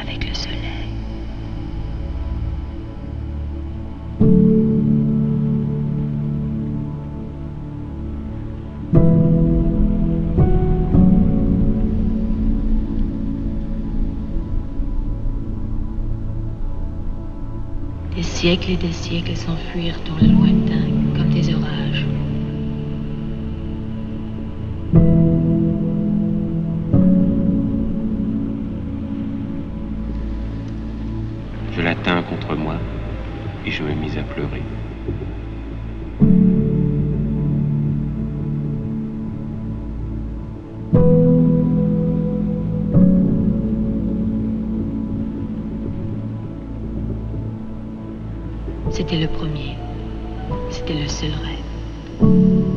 avec le soleil. Des siècles et des siècles s'enfuirent dans le lointain Je la tins contre moi et je me mis à pleurer. C'était le premier. C'était le seul rêve.